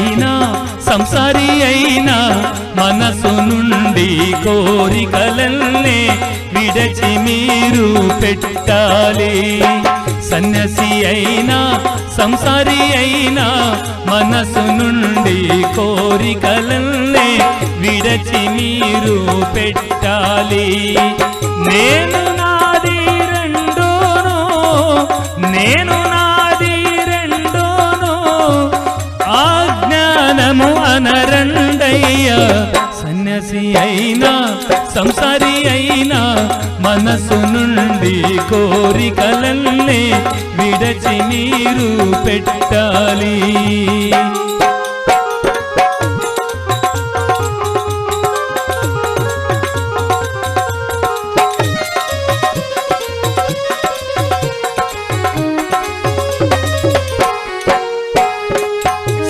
అయినా సంసారి అయినా మనసు నుండి కోరికలన్నే విడచి మీరు పెట్టాలి. సన్యసి అయినా సంసారి అయినా మనసు నుండి కోరికలన్నే విడచి మీరు పెట్టాలి. నే సన్యాసి అయినా సంసారి అయినా మనసు నుండి కోరికలన్నీ విడచి మీరు పెట్టాలి.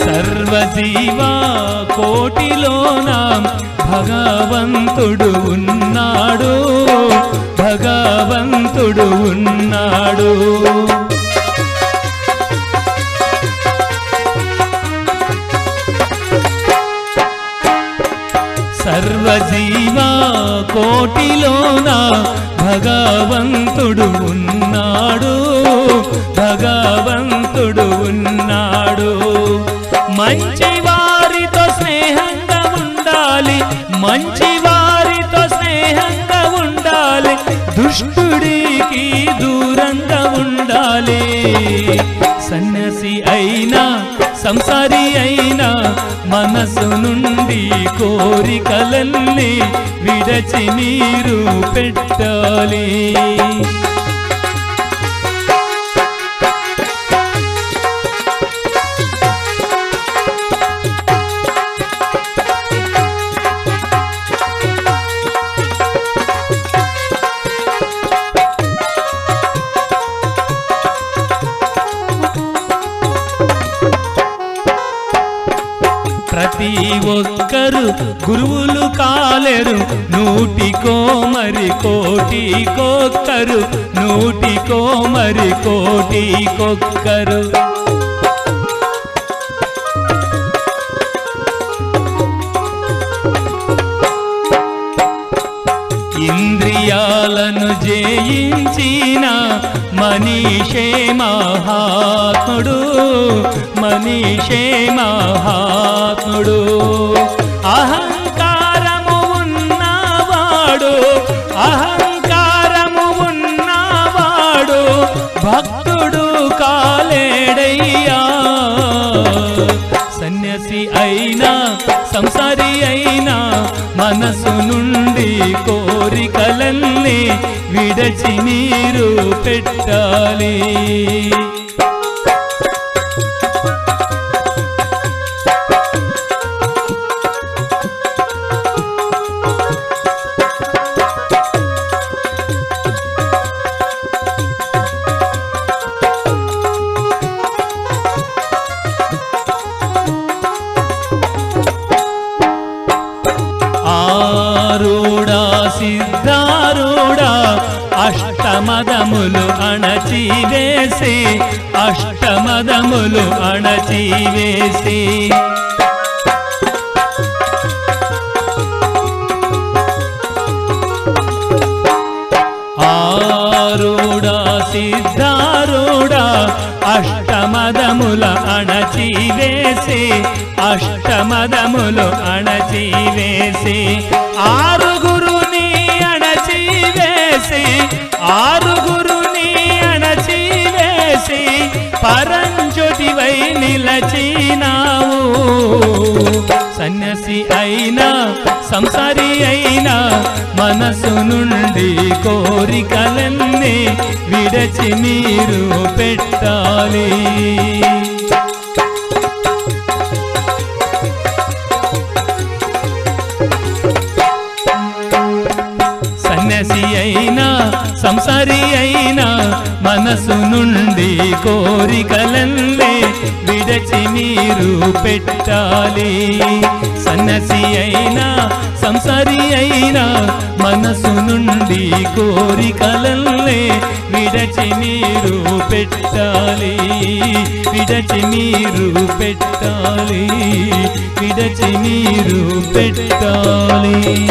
సర్వజీవా కోటిలోన భగవంతుడు ఉన్నాడు భగవంతుడు ఉన్నాడు. సర్వజీవా కోటిలోన భగవంతుడు ఉన్నాడు భగవంతుడు ఉన్నాడు. మంచి మంచి వారితో స్నేహంగా ఉండాలి. దుష్టుడికి దూరంగా ఉండాలి. సన్యాసి అయినా సంసారి అయినా మనసు నుండి కోరికలన్నీ విడచి నీరు పెట్టాలి. ప్రతి ఒక్కరు గురువులు కాలేరు. నూటికో మరి కోటికొక్కరు. నూటికో మరి కోటికొక్కరు. ఇంద్రియాలను జయించినా మనీషే మహాత్ముడు మనీషే మహాత్ముడు. అహంకారము ఉన్నవాడు అహంకారము ఉన్నవాడు భక్తుడు కాలేడయ్యా. సన్యాసి అయినా సంసారి అయినా మనసు నుండి కోరిక కోరికలన్నీ విడచి నీరు పెట్టాలి. అణచివేసి అష్టమదములు అణచివేసి. ఆరుడా సిద్ధారుడా అష్టమదముల అణచివేసి అష్టమదములు అణచివేసి. ఆరుగురుని అణచివేసి ఆరుగురు పరంజ్యోతివై నిలచినావు. సన్యాసి అయినా సంసారి అయినా మనసు నుండి కోరికలన్నీ విడచి మీరు పెట్టాలి. సన్యాసి అయినా సంసారి అయినా మనసు నుండి కోరికలల్లే విడచి మీరు పెట్టాలి. సన్నసి అయినా సంసారి అయినా మనసు నుండి కోరికలల్లే విడచి మీరు పెట్టాలి. విడచి మీరు పెట్టాలి. విడచి మీరు పెట్టాలి.